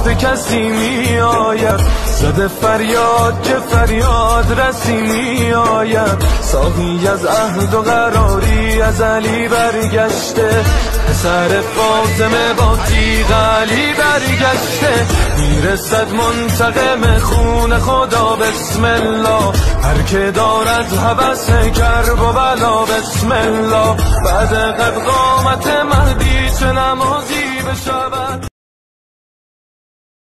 پشت کسی می آید زده فریاد که فریاد رسی می آید ساقی از عهد و قراری از علی برگشته. پسر فاطمه با تیغ علی برگشته. می‌رسد منتقم خون خدا بسم الله. هر که دارد حبس کرب و بلا بسم الله. بعد قد قامت مهدی چه نمازی بشود.